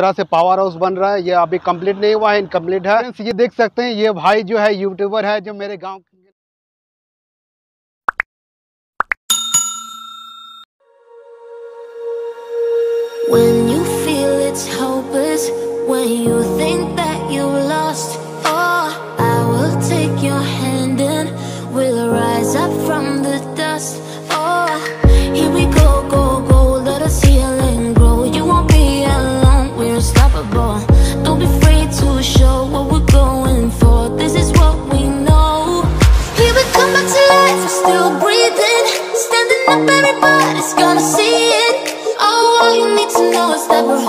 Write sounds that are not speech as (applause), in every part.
तरह से power house बन रहा है ये अभी कंप्लीट नहीं हुआ है इनकम्प्लीट है। ये देख सकते हैं ये भाई जो है यूट्यूबर है जो मेरे गाँव When you feel it's hopeless,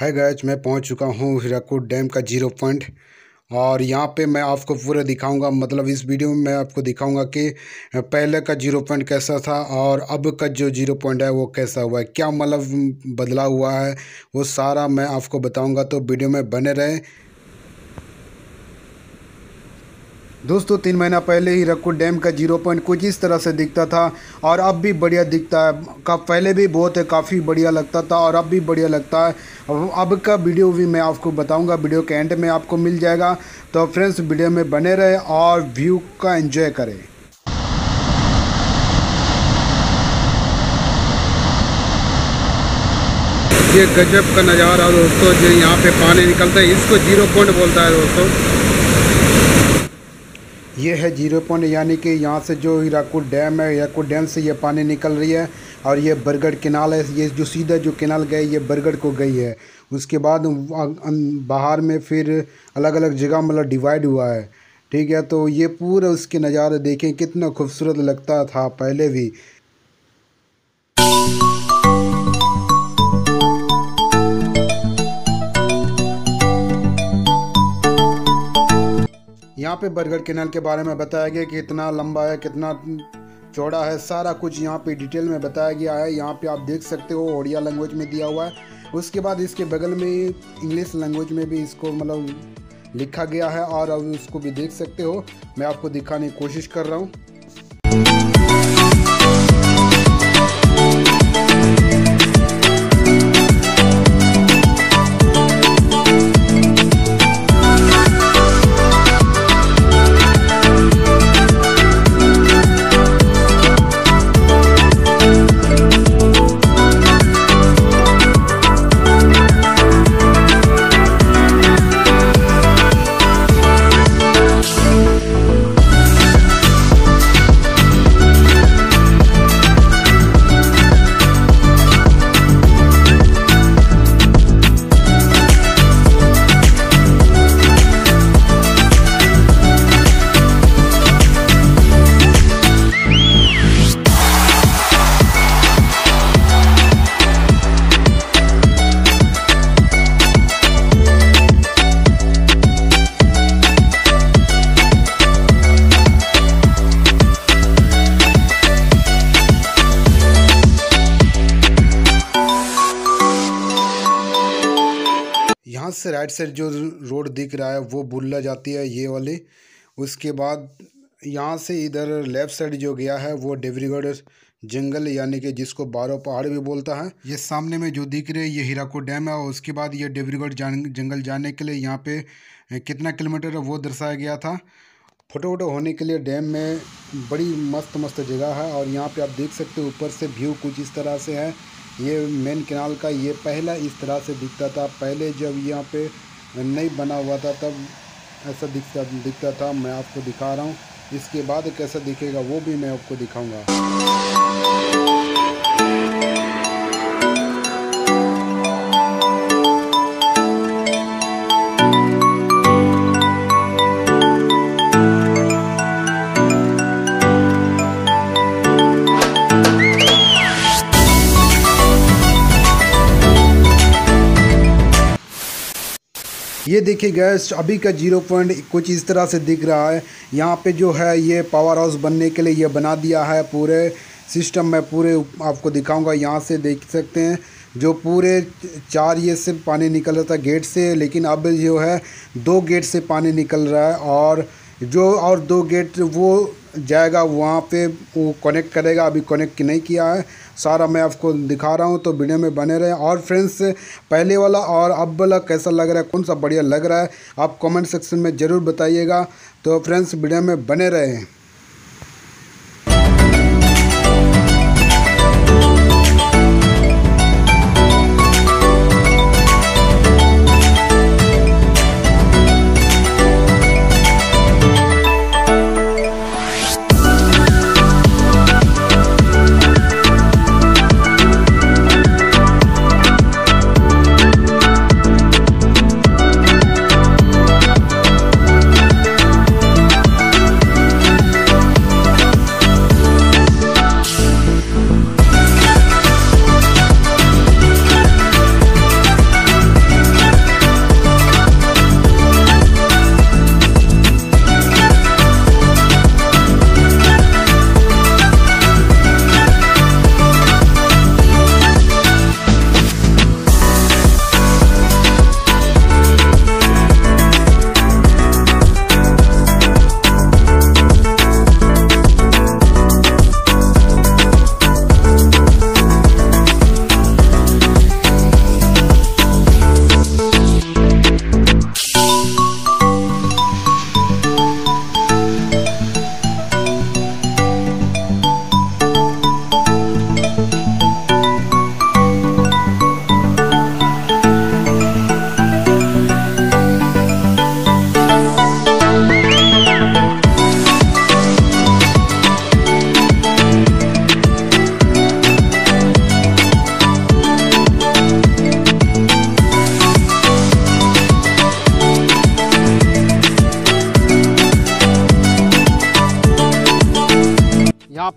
है गैज मैं पहुँच चुका हूँ हीराकूट डैम का ज़ीरो पॉइंट। और यहाँ पे मैं आपको पूरा दिखाऊँगा मतलब इस वीडियो में मैं आपको दिखाऊँगा कि पहले का ज़ीरो पॉइंट कैसा था और अब का जो ज़ीरो पॉइंट है वो कैसा हुआ है। क्या मतलब बदला हुआ है, वो सारा मैं आपको बताऊँगा तो वीडियो में बने रहें। दोस्तों, तीन महीना पहले ही रक्कू डैम का ज़ीरो पॉइंट कुछ इस तरह से दिखता था और अब भी बढ़िया दिखता है। का पहले भी बहुत काफ़ी बढ़िया लगता था और अब भी बढ़िया लगता है। अब का वीडियो भी मैं आपको बताऊँगा, वीडियो के एंड में आपको मिल जाएगा। तो फ्रेंड्स, वीडियो में बने रहे और व्यू का एंजॉय करें। ये गजब का नज़ारा दोस्तों, जो यहाँ पे पानी निकलता है, इसको ज़ीरो पॉइंट बोलता है दोस्तों। ये है ज़ीरो पॉइंट, यानी कि यहाँ से जो हीराकुद डैम है हीराकुद डैम से ये पानी निकल रही है और ये बरगढ़ किनाल है। ये जो सीधा जो किनाल गए ये बरगढ़ को गई है। उसके बाद बाहर में फिर अलग अलग जगह मतलब डिवाइड हुआ है। ठीक है तो ये पूरा उसके नज़ारे देखें, कितना खूबसूरत लगता था पहले भी। यहाँ पे बरगढ़ कैनाल के बारे में बताया गया कि कितना लंबा है, कितना चौड़ा है, सारा कुछ यहाँ पे डिटेल में बताया गया है। यहाँ पे आप देख सकते हो, ओडिया लैंग्वेज में दिया हुआ है। उसके बाद इसके बगल में इंग्लिश लैंग्वेज में भी इसको मतलब लिखा गया है और अब उसको भी देख सकते हो। मैं आपको दिखाने की कोशिश कर रहा हूँ। से राइट साइड जो रोड दिख रहा है, वो बुल्ला जाती है, ये वाली। उसके बाद यहाँ से इधर लेफ़्ट साइड जो गया है, वो देवरीगढ़ जंगल, यानी कि जिसको बारो पहाड़ भी बोलता है। ये सामने में जो दिख रहे ये हीराकुद डैम है, और उसके बाद ये देवरीगढ़ जंगल जाने के लिए यहाँ पे कितना किलोमीटर है वो दर्शाया गया था। फ़ोटो वोटो होने के लिए डैम में बड़ी मस्त मस्त जगह है, और यहाँ पे आप देख सकते हो, ऊपर से व्यू कुछ इस तरह से है। ये मेन कैनाल का ये पहला इस तरह से दिखता था। पहले जब यहाँ पे नहीं बना हुआ था, तब ऐसा दिखता दिखता था। मैं आपको दिखा रहा हूँ। इसके बाद कैसा दिखेगा, वो भी मैं आपको दिखाऊँगा। ये देखिए गैस अभी का ज़ीरो पॉइंट कुछ इस तरह से दिख रहा है। यहाँ पे जो है ये पावर हाउस बनने के लिए ये बना दिया है पूरे सिस्टम में, पूरे आपको दिखाऊँगा, यहाँ से देख सकते हैं। जो पूरे चार ये से पानी निकल रहा था गेट से, लेकिन अब जो है दो गेट से पानी निकल रहा है और जो और दो गेट वो जाएगा, वहाँ पे वो कनेक्ट करेगा। अभी कनेक्ट नहीं किया है। सारा मैं आपको दिखा रहा हूँ तो वीडियो में बने रहें। और फ्रेंड्स पहले वाला और अब वाला कैसा लग रहा है? कौन सा बढ़िया लग रहा है? आप कमेंट सेक्शन में ज़रूर बताइएगा। तो फ्रेंड्स वीडियो में बने रहे।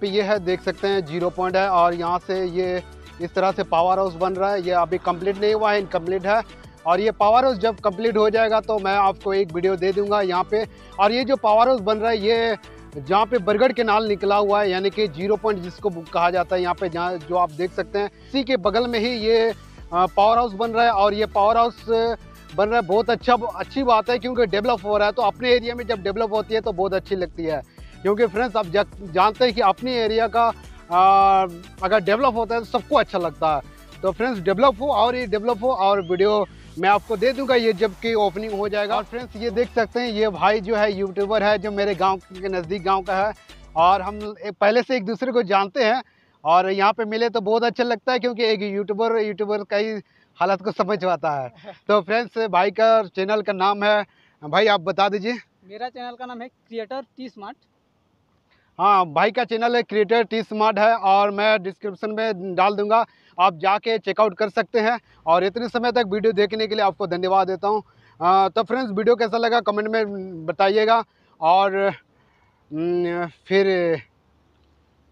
पे ये है, देख सकते हैं, ज़ीरो पॉइंट है और यहाँ से ये इस तरह से पावर हाउस बन रहा है। ये अभी कंप्लीट नहीं हुआ है इनकम्प्लीट है। और ये पावर हाउस जब कंप्लीट हो जाएगा तो मैं आपको एक वीडियो दे दूँगा यहाँ पे। और ये जो पावर हाउस बन रहा है, ये जहाँ पे बरगढ़ केनाल निकला हुआ है, यानी कि ज़ीरो पॉइंट जिसको कहा जाता है यहाँ पे, जहाँ जो आप देख सकते हैं, इसी के बगल में ही ये पावर हाउस बन रहा है। और ये पावर हाउस बन रहा है, बहुत अच्छा अच्छी बात है, क्योंकि डेवलप हो रहा है। तो अपने एरिया में जब डेवलप होती है तो बहुत अच्छी लगती है। क्योंकि फ्रेंड्स आप जानते हैं कि अपने एरिया का आ, अगर डेवलप होता है तो सबको अच्छा लगता है। तो फ्रेंड्स डेवलप हो और ये डेवलप हो और वीडियो मैं आपको दे दूँगा ये जब कि ओपनिंग हो जाएगा। और फ्रेंड्स ये देख सकते हैं ये भाई जो है यूट्यूबर है जो मेरे गाँव के नज़दीक गाँव का है। और हम पहले से एक दूसरे को जानते हैं और यहाँ पे मिले तो बहुत अच्छा लगता है क्योंकि एक यूट्यूबर यूट्यूबर का ही हालत को समझ पाता है। (laughs) तो फ्रेंड्स भाई का चैनल का नाम है। भाई आप बता दीजिए। मेरा चैनल का नाम है क्रिएटर टी स्मार्ट हाँ भाई का चैनल है क्रिएटर टी स्मार्ट है और मैं डिस्क्रिप्शन में डाल दूँगा, आप जाके चेकआउट कर सकते हैं और इतने समय तक वीडियो देखने के लिए आपको धन्यवाद देता हूँ। तो फ्रेंड्स वीडियो कैसा लगा कमेंट में बताइएगा और फिर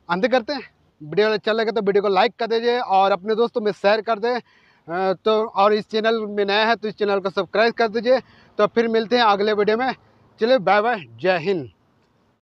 अंत करते हैं। वीडियो अच्छा लगे तो वीडियो को लाइक कर दीजिए और अपने दोस्तों में शेयर कर दें। तो और इस चैनल में नया है तो इस चैनल को सब्सक्राइब कर दीजिए। तो फिर मिलते हैं अगले वीडियो में। चलिए बाय बाय जय हिंद।